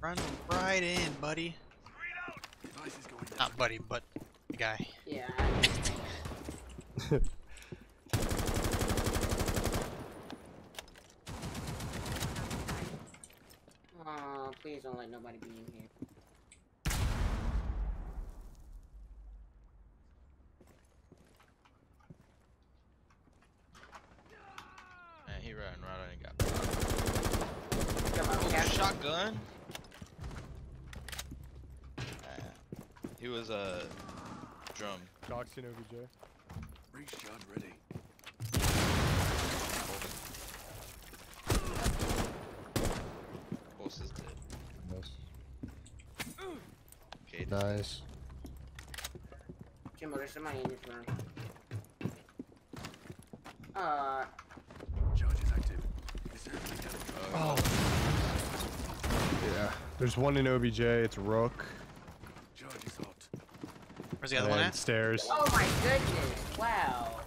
Run right in, buddy. Device is going down. Not buddy, but the guy. Yeah. Oh, please don't let nobody be in here. Man, he ran right and got popped. Oh, Cap. shotgun. He was a drum. Doxing OBJ. Breach charge ready. Pulse is dead. Nice. Okay. Nice. Jimbo, there's somebody in this room. Uh, Charge is active. Is there any kind of Oh. Yeah. There's one in OBJ. It's Rook. Charge is hot? Where's the other one and at? Stairs. oh my goodness, wow.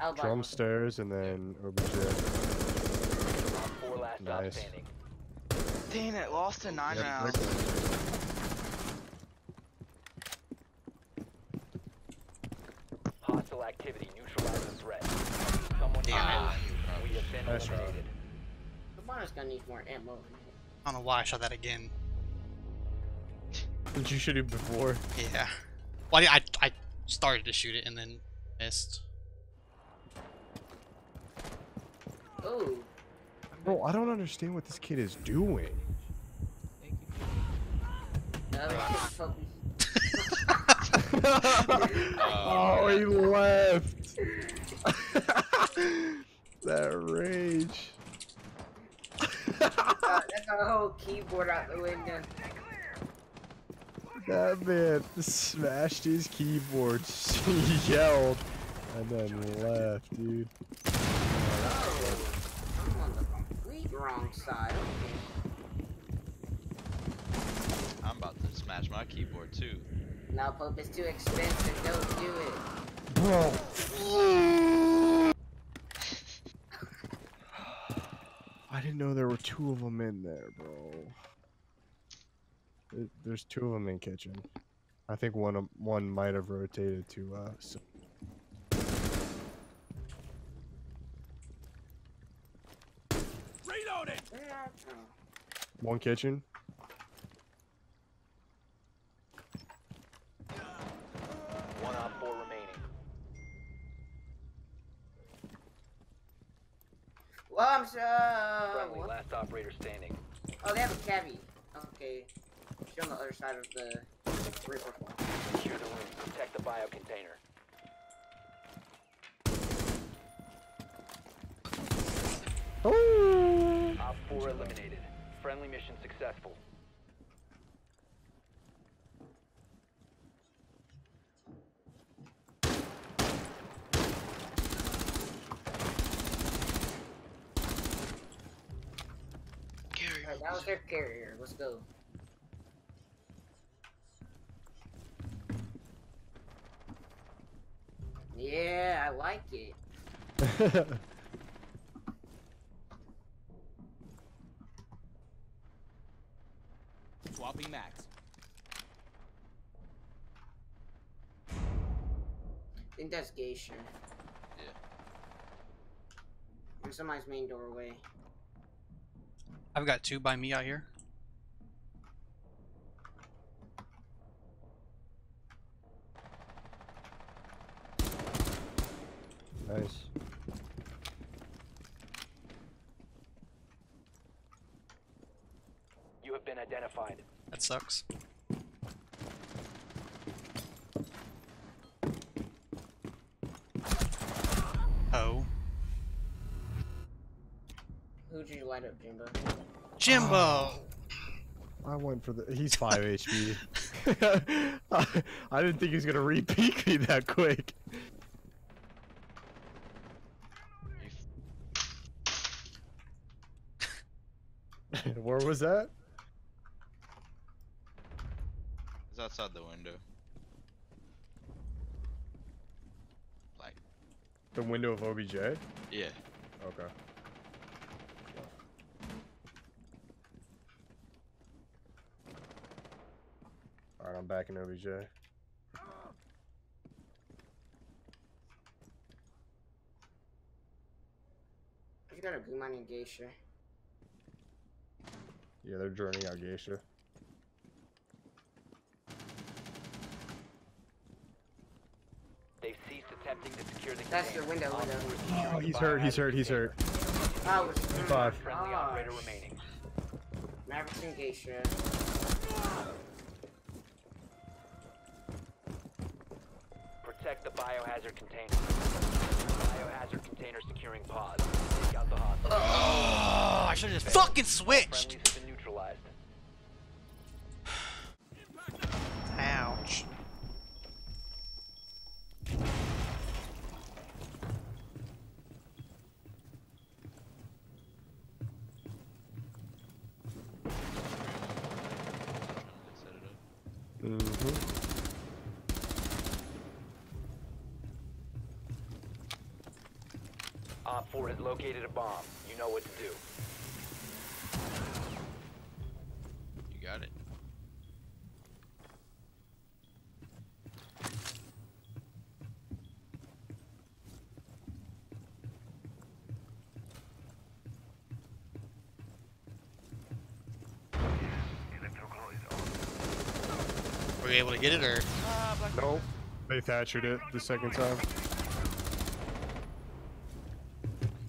I was Drum like, stairs and then OBJ. Four last Nice. standing. Dang it, lost to nine Yep, rounds. Hostile activity. Neutralize the threat. Someone Damn Ah, We have been Nice round. eliminated. the bonus gonna need more ammo. I don't know why I shot that again. Did you shoot it before? Yeah. Well, I, I started to shoot it and then missed. Oh. Bro, I don't understand what this kid is doing. the other kid's focused. oh, he left. that rage. That's our whole keyboard out the window. That man smashed his keyboard, he yelled, and then left, dude. Oh, I'm on the complete wrong side. I'm about to smash my keyboard too. Now, Pope is too expensive. Don't do it. Bro. I didn't know there were two of them in there, bro. There- There's two of them in kitchen. I think one of one might have rotated to uh. s- Reloading! One kitchen. One on four remaining. Well, I'm so. Friendly. Last operator standing. Oh, they have a cabbie. Okay. She's on the other side of the Reaper farm. Secure the room. Protect the bio container. Oh. Op 4 eliminated. Friendly mission successful. Gary, Alright, that was their carrier. Let's go. Yeah, I like it. Swapping max. I think that's Geisha. Yeah. In somebody's main doorway. I've got two by me out here. nice. Have been identified. That sucks. Oh. Who did you light up, Jimbo? Jimbo! I went for the. He's five HP. I, I didn't think he was gonna re-peek me that quick. Where was that? He's outside the window. Like, The window of OBJ. yeah. Okay. Alright, I'm back in OBJ. You got a blue mining geisha. Yeah, they're journeying out Geisha. They've ceased attempting to secure the That's the window, window. four is securing Oh, he's hurt, he's hurt, he's hurt. Oh, it's Five. Friendly Gosh. operator remaining. Mavericks and geisha. Protect the biohazard container. Biohazard container securing pods. Take out the hostage. Oh, I should have just fucking switched. Friendlies have been neutralized. Ouch. Set it up. Mm-hmm. Op 4 has located a bomb. You know what to do. You got it. Were you able to get it or? Nope. They Thatchered it the second time.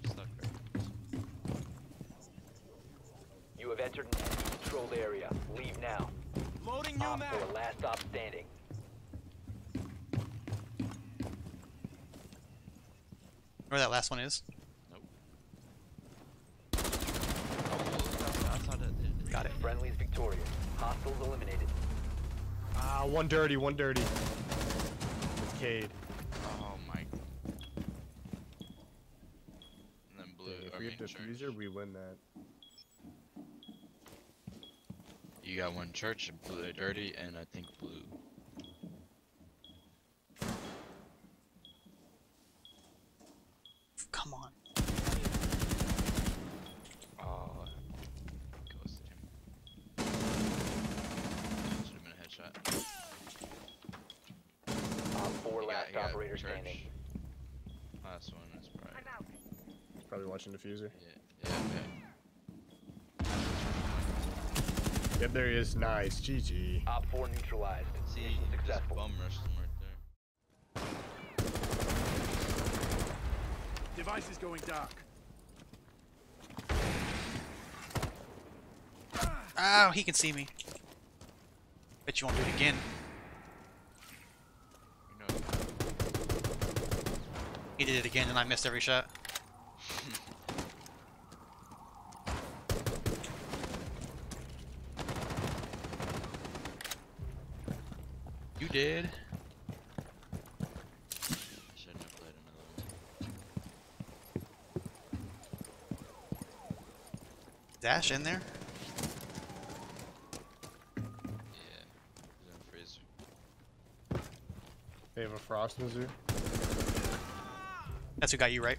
Stuck there. You have entered an enemy-controlled area. Leave now. Loading new Op mag. 4, last stop standing. Where that last one is? Nope. I thought it. Got it. Friendlies victorious. Hostiles eliminated. Ah, one dirty, one dirty. With Kaid. Oh my. And then blue. if we mean, get church. diffuser, we win that. You got one church, blue, dirty, and I think blue. Come on. Oh. Ghosted him. Should have been a headshot. Op 4, You got- last you got operator church. standing. Last one is probably. Probably watching diffuser. Yeah, yeah, okay. Yep, there he is. Nice. GG. Op 4 neutralized. See, Mission successful. bum rushed him right there. Device is going dark. Oh, he can see me. Bet you won't do it again. You know, He did it again and I missed every shot. You did. shouldn't have played another one. Dash in there? Yeah. He's in freeze. They have a frost Mizoo. That's who got you, right?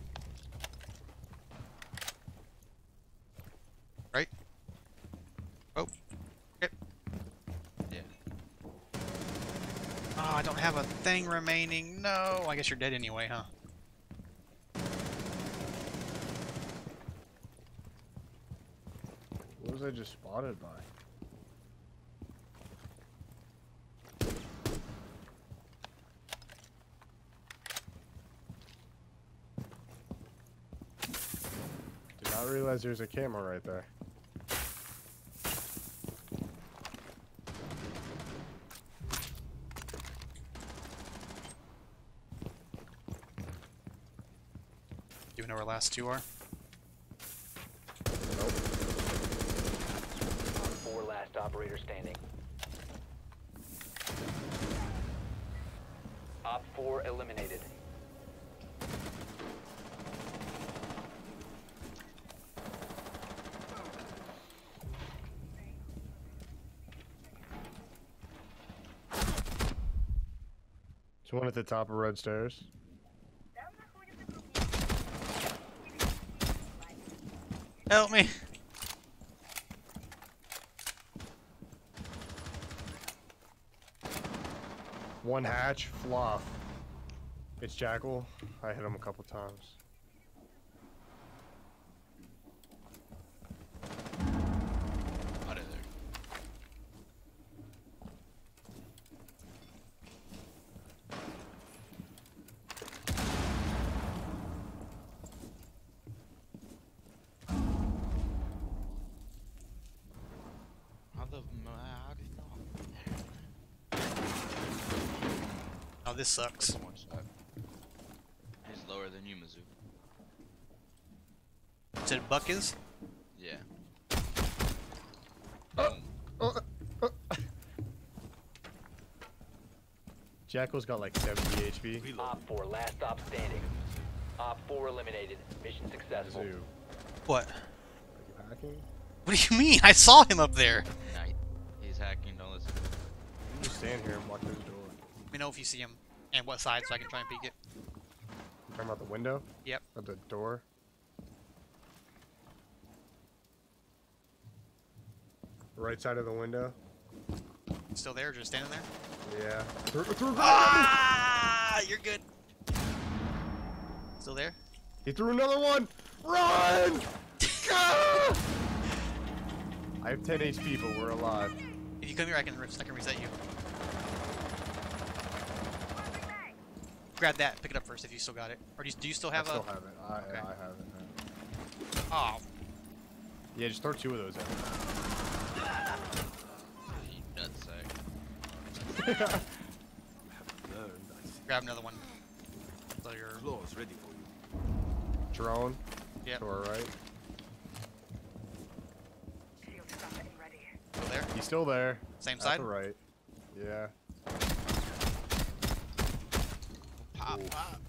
Right? Oh. Yep. Yeah. Oh, I don't have a thing remaining. No. I guess you're dead anyway, huh? What was I just spotted by? Did not realize there's a camera right there. Do you know where last two are? Nope. 4, last operator standing. Op 4 eliminated. There's one at the top of red stairs. Help me. One hatch, fluff. It's Jackal. I hit him a couple times. Out of there. How the how do you know? Oh, this sucks. Someone shot. He's lower than you, Mizoo. Said Buck is? Yeah. Oh, uh, uh. Jackal's got like 70 HP. Op 4, last stop standing. Op 4 eliminated. Mission successful. Zoo. What? Are you hacking? What do you mean? I saw him up there. Nah, he's hacking. Don't listen. You just stand here and walk through the door. Let me know if you see him and what side so I can try and peek it. You talking about the window? Yep. At the door? Right side of the window? Still there? Just standing there? Yeah. Through, through, Ah! You're good. Still there? He threw another one! Run! Ah! I have 10 HP, but we're alive. If you come here, I can, I can reset you. Grab that. Pick it up first if you still got it. Or do you, do you still have I a? still have it. I, Okay. I have it. Oh, Yeah, just throw two of those You nutsack. at me. Learned, I grab another one. So you're. Claws ready for you. Drone. Yep. To our right. Still there? He's still there. Same At side? the right. Yeah. Pop, pop.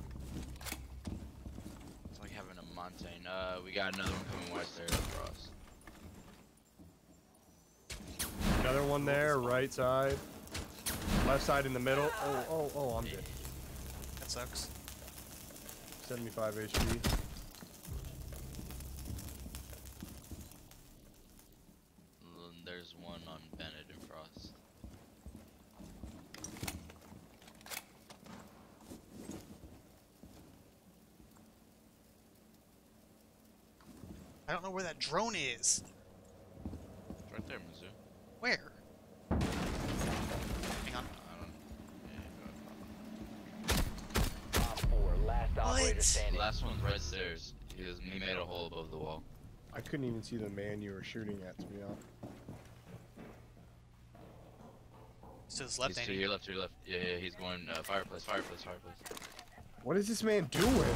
It's like having a mountain. Uh, we got another one coming west there across. Another one there, right side. Left side in the middle. Oh, oh, oh, I'm dead. That sucks. 75 HP. L- There's one on Bennett and Frost. I don't know where that drone is. It's right there, Mizoo. Where? Hang on. I don't. Yeah, 4, last operator What? standing. Last one's right stairs. He, was, he made a hole above the wall. I couldn't even see the man you were shooting at, to be honest. He's to his left, he's to your left, to your left. Yeah, yeah, he's going uh, fireplace, fireplace, fireplace. What is this man doing?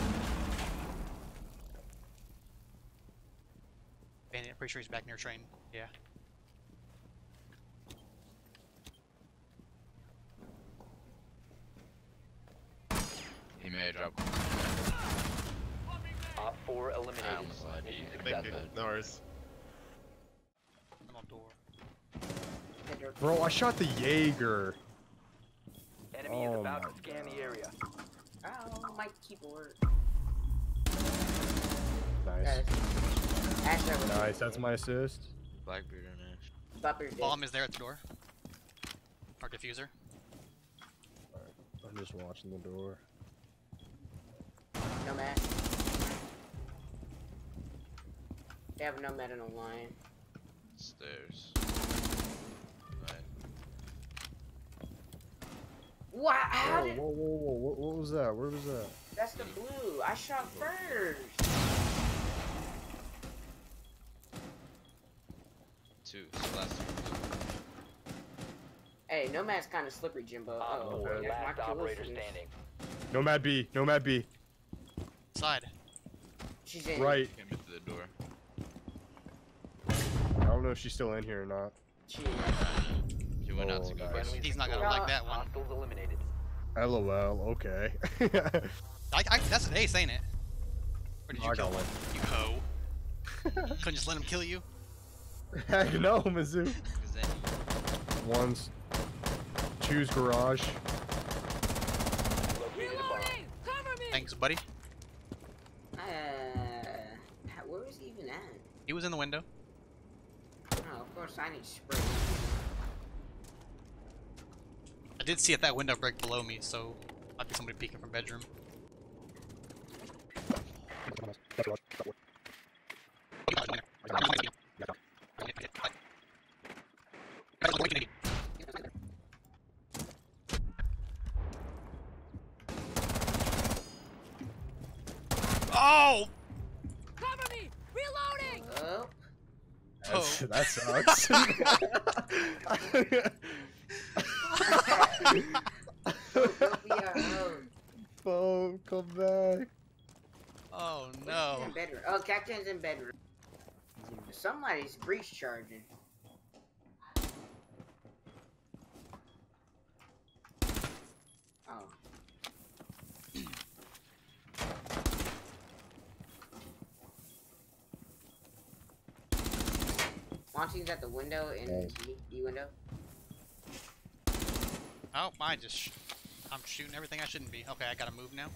I'm pretty sure he's back near train. Yeah. He may have dropped. Op 4 eliminated. almost lied to you. Mission Thank. No worries. I'm on door. Bro, I shot the Jaeger. Enemy is Oh about my to scan the area. Oh, my keyboard. Nice. Guys. Ash over there. Nice, that's my assist. Blackbeard and Ash. Bupper's dead. Bomb is there at the door. Or diffuser. I'm just watching the door. No Nomad. They have a nomad and a lion. Stairs. Right. What? How Whoa, did? whoa, whoa, whoa, what, what was that? Where was that? That's the blue. I shot first. Two. So last two. Hey, Nomad's kind of slippery, Jimbo. Uh, Op Oh, 4, there's my last operator kills. standing. Nomad B, Nomad B. Side. She's in. Right. Came into the door. I don't know if she's still in here or not. She, He went out Oh, to go. nice. back. He's not gonna Yeah. like that one. Hostiles eliminated. LOL, okay. I, I, that's an ace, ain't it? Or did you I kill him? You hoe. Couldn't just let him kill you? Heck no, Mizoo. Is that- One's. Choose garage. Located a bomb. Thanks, buddy. uh, where was he even at? He was in the window. Oh, of course I need spray. I did see at that window break below me, so might be somebody peeking from bedroom. Oh! Cover me! Reloading! Oh, That's- Oh. that sucks. yeah, oh. Bo, come back. Oh Who's no. in bedroom? Oh, Captain's in bedroom. Somebody's breach charging. Monty's at the window in the T, D window. Oh, I just. Sh I'm shooting everything I shouldn't be. Okay, I gotta move now.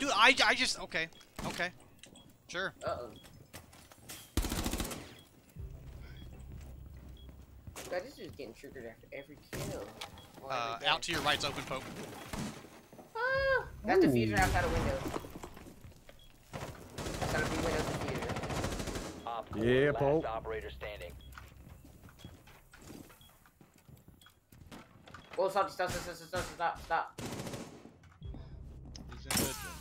Dude, I, I just. Okay. Okay. Sure. Uh oh. God, this is getting triggered after every kill. Or Uh, out to your right's open, Pope. Ah, that's a fusion Ooh. outside a window. Outside a big window diffuser. Op four, Yeah, last Pope. operator standing. Whoa, stop, stop, stop, stop, stop, stop, stop. He's in bedroom.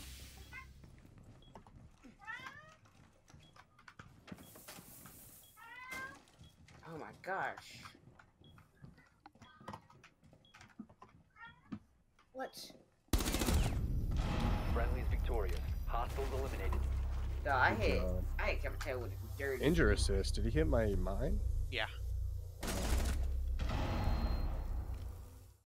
Oh my gosh. What? Friendly's victorious. Hostiles eliminated. No, I Good hit. job. I hit Captain with dirty. Injure assist. Did he hit my mine? Yeah.